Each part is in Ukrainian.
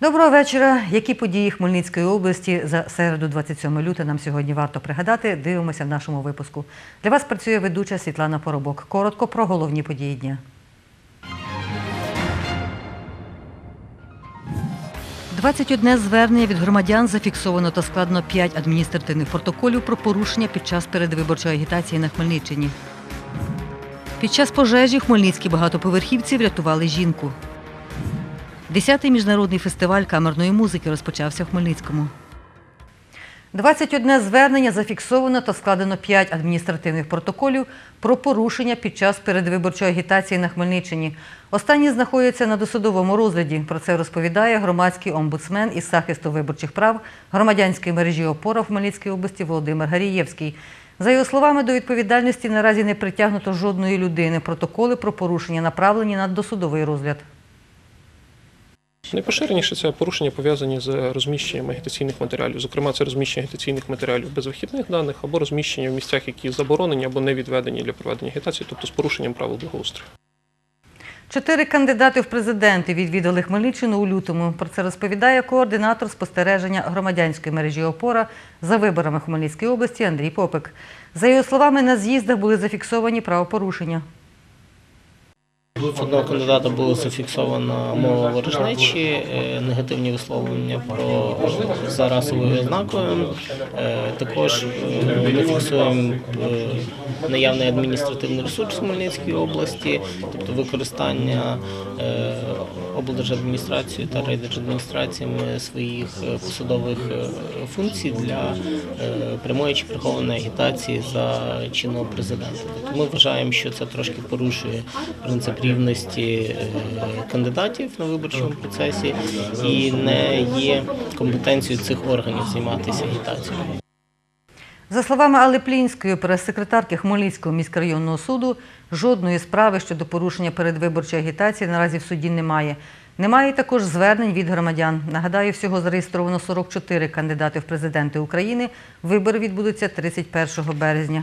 Доброго вечора. Які події Хмельницької області за середу 27 лютого нам сьогодні варто пригадати? Дивимося в нашому випуску. Для вас працює ведуча Світлана Поробок. Коротко про головні події дня. 21 звернення від громадян зафіксовано та складено 5 адміністративних протоколів про порушення під час передвиборчої агітації на Хмельниччині. Під час пожежі хмельницькі багатоповерхівці врятували жінку. Десятий міжнародний фестиваль камерної музики розпочався в Хмельницькому. 21 звернення зафіксовано та складено 5 адміністративних протоколів про порушення під час передвиборчої агітації на Хмельниччині. Останні знаходяться на досудовому розгляді. Про це розповідає громадський омбудсмен із захисту виборчих прав громадянської мережі опора в Хмельницькій області Володимир Гарієвський. За його словами, до відповідальності наразі не притягнуто жодної людини. Протоколи про порушення направлені на досудовий розгляд. Найпоширеніше це порушення пов'язані з розміщенням агітаційних матеріалів. Зокрема, це розміщення агітаційних матеріалів без вихідних даних або розміщення в місцях, які заборонені або не відведені для проведення агітації, тобто з порушенням правил благоустрою. Чотири кандидати в президенти відвідали Хмельниччину у лютому. Про це розповідає координатор спостереження громадянської мережі опора за виборами Хмельницької області Андрій Попик. За його словами, на з'їздах були зафіксовані правопорушення. Одного кандидата було зафіксовано мова ворожнечі, е, негативні висловлення про за расовою ознакою. Е, Також е, ми фіксуємо наявний адміністративний ресурс в Хмельницькій області, тобто використання облдержадміністрацією та райдержадміністраціями своїх посадових функцій для прямої чи прихованої агітації за чинного президента. Тобто ми вважаємо, що це трошки порушує принцип рівності е, кандидатів на виборчому процесі і не є компетенцією цих органів займатися агітацією. За словами Алли Плінської, прес-секретарки Хмельницького міськрайонного суду, жодної справи щодо порушення передвиборчої агітації наразі в суді немає. Немає також звернень від громадян. Нагадаю, всього зареєстровано 44 кандидати в президенти України. Вибори відбудуться 31 березня.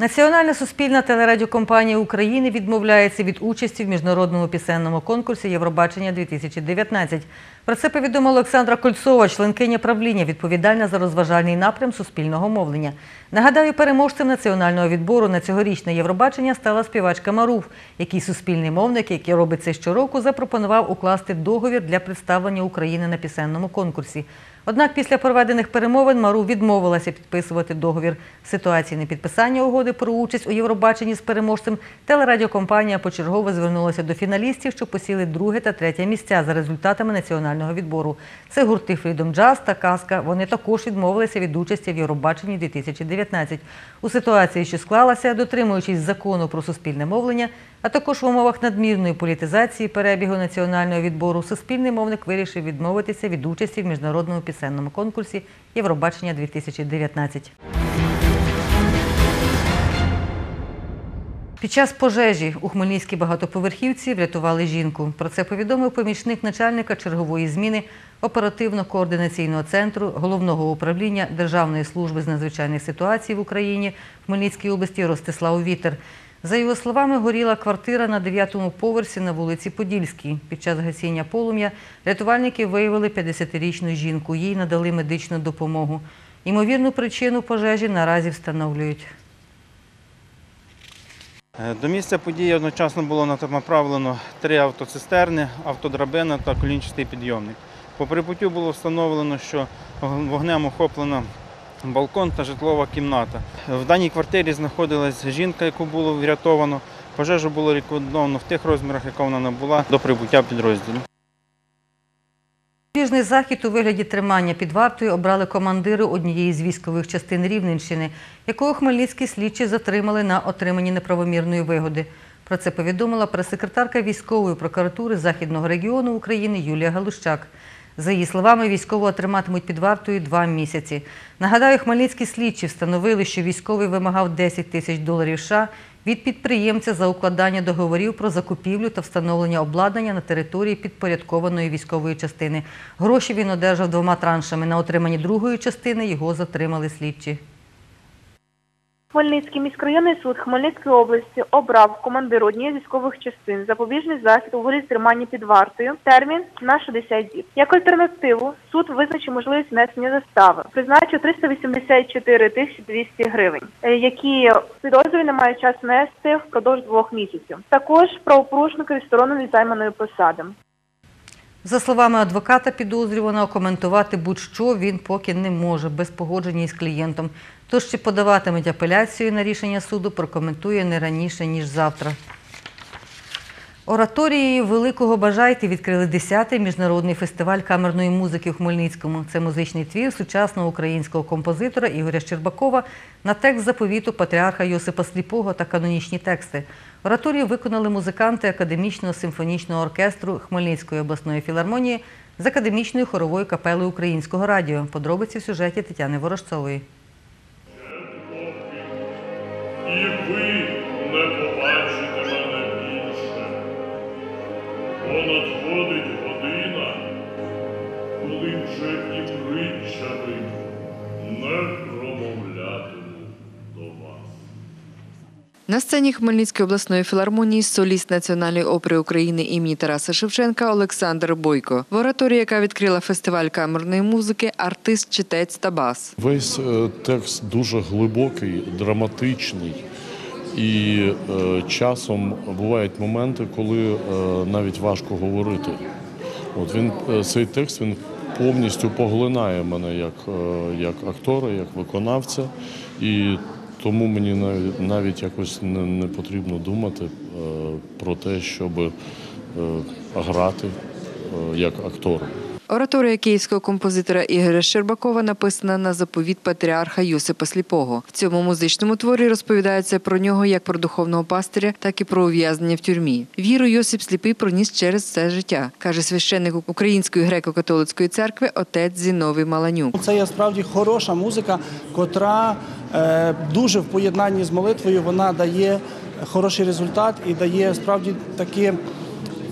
Національна суспільна телерадіокомпанія України відмовляється від участі в міжнародному пісенному конкурсі Євробачення 2019. Про це повідомила Олександра Кольцова, членкиня правління, відповідальна за розважальний напрям суспільного мовлення. Нагадаю, переможцем національного відбору на цьогорічне Євробачення стала співачка Маруф, який суспільний мовник, який робить це щороку, запропонував укласти договір для представлення України на пісенному конкурсі. Однак після проведених перемовин Мару відмовилася підписувати договір. Ситуації непідписання угоди про участь у Євробаченні з переможцем телерадіокомпанія почергово звернулася до фіналістів, що посіли друге та третє місця за результатами національного відбору. Це гурти Freedom Jazz та Казка. Вони також відмовилися від участі в Євробаченні 2019. У ситуації, що склалася, дотримуючись закону про суспільне мовлення, а також в умовах надмірної політизації перебігу національного відбору, суспільний мовник вирішив відмовитися від участі в міжнародному пісенному конкурсі Євробачення 2019. Під час пожежі у Хмельницькій багатоповерхівці врятували жінку. Про це повідомив помічник начальника чергової зміни оперативно-координаційного центру головного управління Державної служби з надзвичайних ситуацій в Україні в Хмельницькій області Ростислав Вітер. За його словами, горіла квартира на 9-му поверсі на вулиці Подільській. Під час гасіння полум'я рятувальники виявили 50-річну жінку. Їй надали медичну допомогу. Ймовірну причину пожежі наразі встановлюють. Е, До місця події одночасно було направлено три автоцистерни, автодрабина та колінчастий підйомник. По прибуттю було встановлено, що вогнем охоплено балкон та житлова кімната. В даній квартирі знаходилась жінка, яку було врятовано. Пожежу було ліквідовано в тих розмірах, яка вона набула до прибуття підрозділу. Піжний захід у вигляді тримання під вартою обрали командири однієї з військових частин Рівненщини, якого хмельницькі слідчі затримали на отриманні неправомірної вигоди. Про це повідомила прес-секретарка військової прокуратури Західного регіону України Юлія Галущак. За її словами, військового триматимуть під вартою два місяці. Нагадаю, хмельницькі слідчі встановили, що військовий вимагав 10 тисяч доларів США від підприємця за укладання договорів про закупівлю та встановлення обладнання на території підпорядкованої військової частини. Гроші він одержав двома траншами. На отриманні другої частини його затримали слідчі. Хмельницький міськрайонний суд Хмельницької області обрав командиру однієї військових частин запобіжний захід у вигляді тримання під вартою. Термін на 60 діб. Як альтернативу суд визначив можливість внесення застави, призначив 384 тисячі 200 гривень, е, які підозрювані мають час нести впродовж двох місяців. Також правопорушника відсторонено від займаної посади. За словами адвоката підозрюваного, коментувати будь-що він поки не може без погодження із клієнтом. Тож чи подаватимуть апеляцію на рішення суду, прокоментує не раніше, ніж завтра. Ораторією Великого Бажайте відкрили 10-й міжнародний фестиваль камерної музики в Хмельницькому. Це музичний твір сучасного українського композитора Ігоря Щербакова на текст заповіту патріарха Йосипа Сліпого та канонічні тексти. Ораторію виконали музиканти академічного симфонічного оркестру Хмельницької обласної філармонії з академічною хоровою капелою Українського радіо. Подробиці в сюжеті Тетяни Ворожцової. І ви не побачите мене більше. Бо На сцені Хмельницької обласної філармонії соліст Національної опери України імені Тараса Шевченка Олександр Бойко. В ораторії, яка відкрила фестиваль камерної музики, артист, читець та бас. Весь е, текст дуже глибокий, драматичний, і е, часом бувають моменти, коли е, навіть важко говорити. От він е, цей текст він повністю поглинає мене як, е, як актора, як виконавця, і тому мені навіть, навіть якось не, не потрібно думати е, про те, щоб е, грати е, як актор. Ораторія київського композитора Ігоря Щербакова написана на заповіт патріарха Йосипа Сліпого. В цьому музичному творі розповідається про нього як про духовного пастиря, так і про ув'язнення в тюрмі. Віру Йосип Сліпий проніс через все життя, каже священник Української греко-католицької церкви отець Зіновий Маланюк. Це є справді хороша музика, котра дуже в поєднанні з молитвою вона дає хороший результат і дає справді таке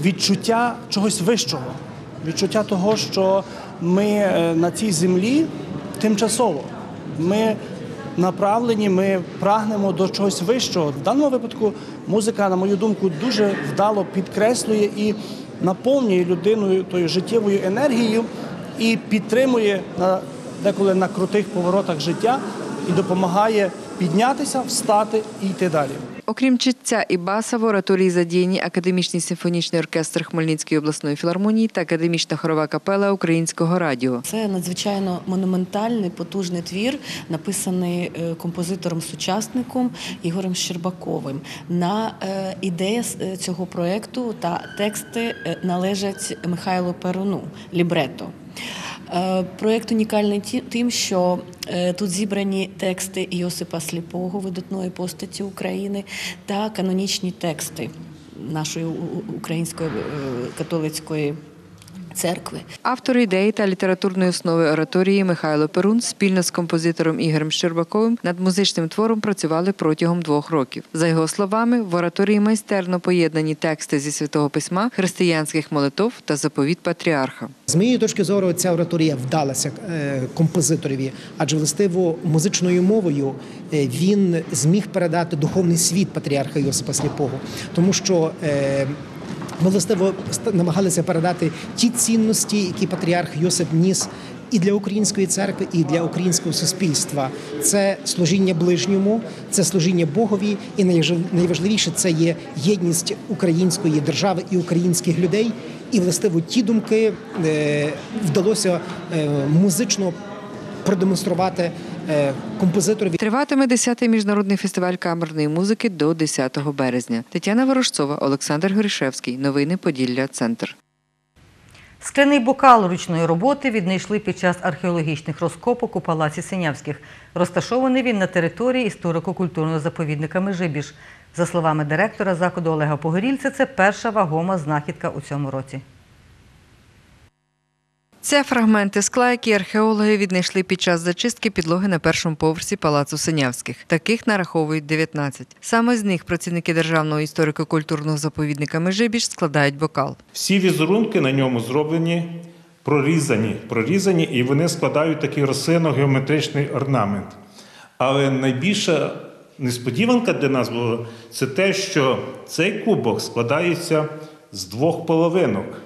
відчуття чогось вищого, відчуття того, що ми е, на цій землі тимчасово. Ми направлені, ми прагнемо до чогось вищого. В даному випадку музика, на мою думку, дуже вдало підкреслює і наповнює людиною тою життєвою енергією і підтримує на деколи на крутих поворотах життя і допомагає піднятися, встати і йти далі. Окрім читця і баса, в ораторії задіяні академічний симфонічний оркестр Хмельницької обласної філармонії та академічна хорова капела Українського радіо. Це надзвичайно монументальний, потужний твір, написаний е, композитором-сучасником Ігорем Щербаковим. На е, ідея е, цього проекту та тексти належать Михайлу Перуну лібрето. Е, Проєкт унікальний тим, що е, тут зібрані тексти Йосипа Сліпого, видатної постаті України, та канонічні тексти нашої української е, католицької церкви. Автор ідеї та літературної основи ораторії Михайло Перун спільно з композитором Ігорем Щербаковим над музичним твором працювали протягом двох років. За його словами, в ораторії майстерно поєднані тексти зі святого письма, християнських молитов та заповіт патріарха. З моєї точки зору, ця ораторія вдалася е, композиторові, адже властиво музичною мовою е, він зміг передати духовний світ патріарха Йосипа Сліпого, тому що ми властиво намагалися передати ті цінності, які патріарх Йосип ніс. І для української церкви, і для українського суспільства це служіння ближньому, це служіння Богові, і найважливіше це є єдність української держави і українських людей. І властиво ті думки е, вдалося е, музично продемонструвати е, композиторові. Триватиме 10-й міжнародний фестиваль камерної музики до 10 березня. Тетяна Ворожцова, Олександр Горішевський. Новини Поділля. Центр. Скляний бокал ручної роботи віднайшли під час археологічних розкопок у палаці Синявських. Розташований він на території історико-культурного заповідника Межибіж. За словами директора закладу Олега Погорільця, це перша вагома знахідка у цьому році. Це фрагменти скла, які археологи віднайшли під час зачистки підлоги на першому поверсі палацу Синявських. Таких нараховують 19. Саме з них працівники державного історико-культурного заповідника Межибіж складають бокал. Всі візерунки на ньому зроблені прорізані, прорізані, і вони складають такий розсино-геометричний орнамент. Але найбільша несподіванка для нас була це те, що цей кубок складається з двох половинок.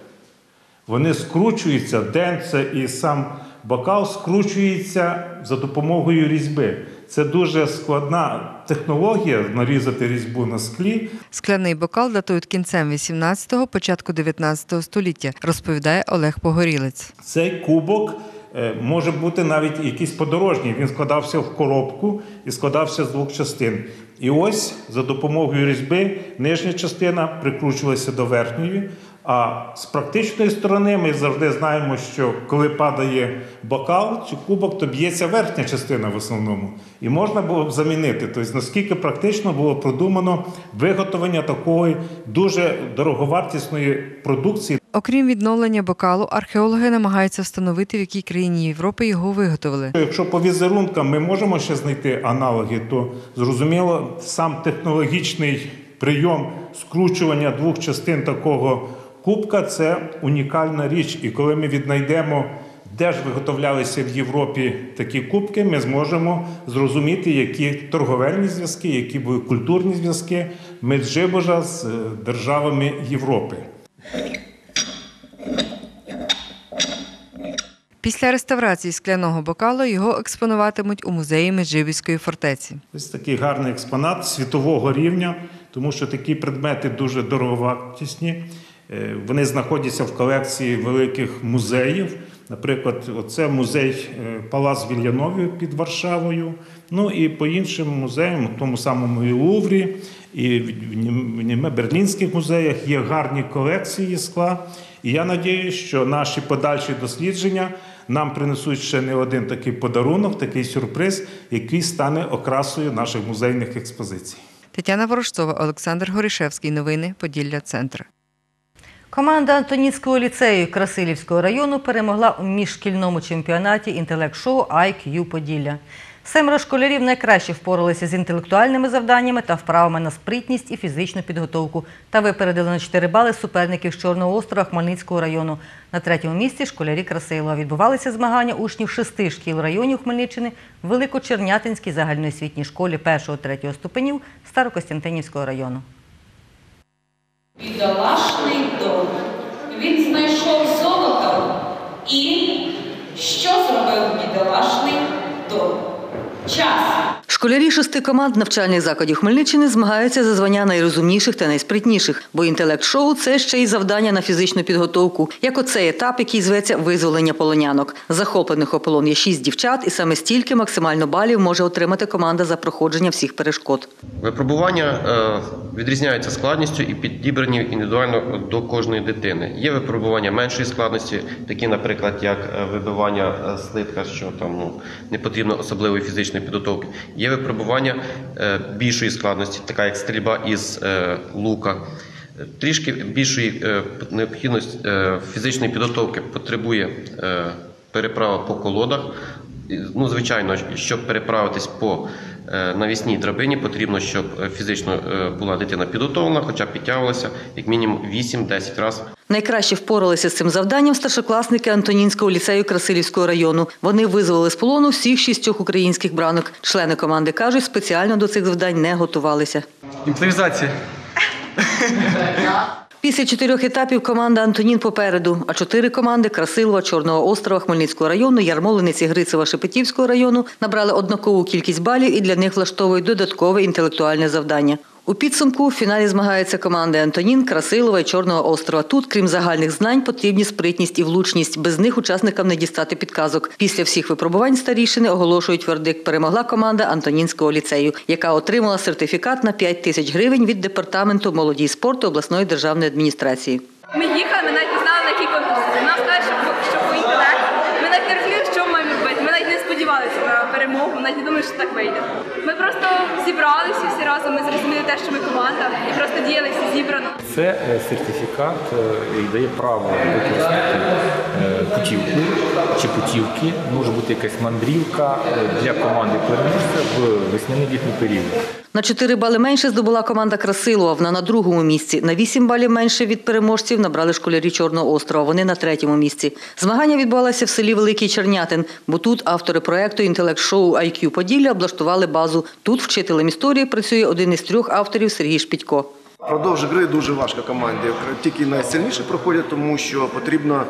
Вони скручуються, денце і сам бокал скручується за допомогою різьби. Це дуже складна технологія нарізати різьбу на склі. Скляний бокал датують кінцем 18-го, початку 19-го століття, розповідає Олег Погорілець. Цей кубок е, може бути навіть якийсь подорожній. Він складався в коробку і складався з двох частин. І ось за допомогою різьби нижня частина прикручувалася до верхньої. А з практичної сторони ми завжди знаємо, що коли падає бокал чи кубок, то б'ється верхня частина в основному. І можна було б замінити. Тобто, наскільки практично було продумано виготовлення такої дуже дороговартісної продукції. Окрім відновлення бокалу, археологи намагаються встановити, в якій країні Європи його виготовили. Якщо по візерункам ми можемо ще знайти аналоги, то зрозуміло, сам технологічний прийом скручування двох частин такого кубка це унікальна річ. І коли ми віднайдемо, де ж виготовлялися в Європі такі кубки, ми зможемо зрозуміти, які торговельні зв'язки, які були культурні зв'язки Меджибожа з е, державами Європи. Після реставрації скляного бокалу його експонуватимуть у музеї Меджибіської фортеці. Ось такий гарний експонат світового рівня, тому що такі предмети дуже дороговартісні. Е, Вони знаходяться в колекції великих музеїв. Наприклад, оце музей е, Палац Вільянові під Варшавою. Ну і по іншим музеям, в тому самому і Луврі, і в берлінських музеях є гарні колекції скла. І я надіюсь, що наші подальші дослідження нам принесуть ще не один такий подарунок, такий сюрприз, який стане окрасою наших музейних експозицій. Тетяна Ворожцова, Олександр Горішевський. Новини Поділля Центр. Команда Антонінського ліцею Красилівського району перемогла у міжшкільному чемпіонаті інтелект-шоу IQ Поділля. Семеро школярів найкраще впоралися з інтелектуальними завданнями та вправами на спритність і фізичну підготовку та випередили на 4 бали суперників з Чорного острова Хмельницького району. На третьому місці школярі Красилова. Відбувалися змагання учнів шести шкіл районів Хмельниччини в Великочернятинській загальноосвітній школі 1-3 ступенів Старокостянтинівського району. Бідолашний дом. Він знайшов золото і що зробив бідолашний дом? Час. Школярі шести команд навчальних закладів Хмельниччини змагаються за звання найрозумніших та найспритніших, бо інтелект-шоу це ще й завдання на фізичну підготовку, як оцей етап, який зветься визволення полонянок. Захоплених у полон є шість дівчат, і саме стільки максимально балів може отримати команда за проходження всіх перешкод. Випробування е, відрізняються складністю і підібрані індивідуально до кожної дитини. Є випробування меншої складності, такі, наприклад, як е, вибивання е, слитка, що там ну, не потрібно особливої фізичної підготовки. Є випробування е, більшої складності, така як стрільба із е, лука. Трішки більшої е, необхідності фізичної підготовки потребує переправа по колодах. Ну, звичайно, щоб переправитись по навісній драбині, потрібно, щоб е, фізично е, була дитина підготовлена, хоча б підтягувалася як мінімум 8-10 разів. Найкраще впоралися з цим завданням старшокласники Антонінського ліцею Красилівського району. Вони визволили з полону всіх шістьох українських бранок. Члени команди кажуть, спеціально до цих завдань не готувалися. Імпровізація. Після чотирьох етапів команда Антонін попереду, а чотири команди Красилова, Чорного острова, Хмельницького району, Ярмолиниці, Грицева, Шепетівського району набрали однакову кількість балів і для них влаштовують додаткове інтелектуальне завдання. У підсумку в фіналі змагаються команди Антонін, Красилова і Чорного острова. Тут, крім загальних знань, потрібні спритність і влучність. Без них учасникам не дістати підказок. Після всіх випробувань старішини оголошують вердикт. Перемогла команда Антонінського ліцею, яка отримала сертифікат на 5 тисяч гривень від департаменту молоді і спорту обласної державної адміністрації. Ми їхали, ми навіть не знали, на який конкурс. Нам сказали, що, по- інтелект. Ми навіть не розуміли, що маємо робити. Ми навіть не сподівалися на перемогу, навіть не думали, що так вийде. Зібралися всі разом, ми зрозуміли те, що ми команда, і просто діяли всі зібрано. Це е, сертифікат е, і дає право використати е, путівку чи путівки. Може бути якась мандрівка для команди переможця в весняний літній період. На 4 бали менше здобула команда Красилова. Вона на другому місці. На 8 балів менше від переможців набрали школярі Чорного острова. Вони на третьому місці. Змагання відбувалося в селі Великий Чернятин, бо тут автори проекту інтелект-шоу IQ Поділля облаштували базу. Тут вчителем історії працює один із трьох авторів Сергій Шпідько. Продовж гри дуже важко команді. Тільки найсильніші проходять, тому що потрібно,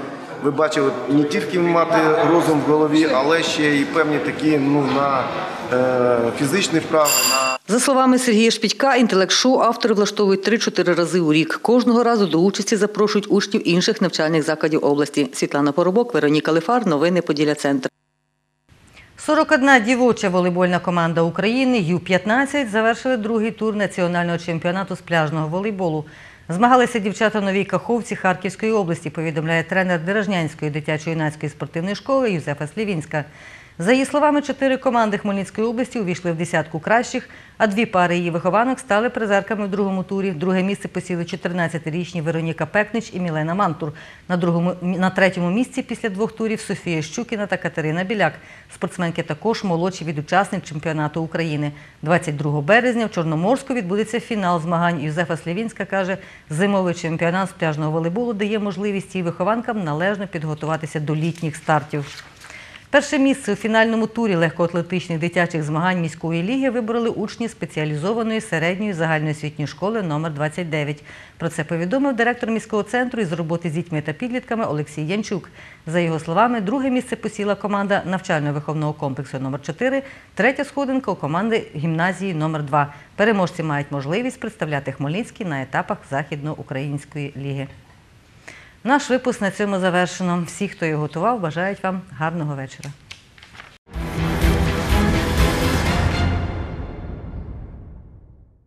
ви бачили, не тільки мати розум в голові, але ще й певні такі ну, на е, фізичні вправи. на За словами Сергія Шпідька, інтелект-шоу автори влаштовують 3-4 рази у рік. Кожного разу до участі запрошують учнів інших навчальних закладів області. Світлана Поробок, Вероніка Лифар. Новини Поділля Центр. 41 дівоча волейбольна команда України Ю-15 завершили другий тур національного чемпіонату з пляжного волейболу. Змагалися дівчата Новій Каховці Харківської області, повідомляє тренер Дережнянської дитячо-юнацької спортивної школи Юзефа Слівінська. За її словами, чотири команди Хмельницької області увійшли в десятку кращих, а дві пари її вихованок стали призерками в другому турі. Друге місце посіли 14-річні Вероніка Пекнич і Мілена Мантур. На, другому, на третьому місці після двох турів Софія Щукіна та Катерина Біляк. Спортсменки також молодші від учасник чемпіонату України. 22 березня в Чорноморську відбудеться фінал змагань. Юзефа Слівінська каже, зимовий чемпіонат з пляжного волейболу дає можливість її вихованкам належно підготуватися до літніх стартів. Перше місце у фінальному турі легкоатлетичних дитячих змагань міської ліги вибороли учні спеціалізованої середньої загальноосвітньої школи номер 29 Про це повідомив директор міського центру із роботи з дітьми та підлітками Олексій Янчук. За його словами, друге місце посіла команда навчально-виховного комплексу номер 4 третя сходинка у команди гімназії номер 2 Переможці мають можливість представляти Хмельницький на етапах Західноукраїнської ліги. Наш випуск на цьому завершено. Всі, хто його готував, бажають вам гарного вечора.